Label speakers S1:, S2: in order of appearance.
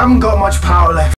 S1: I haven't got much power left.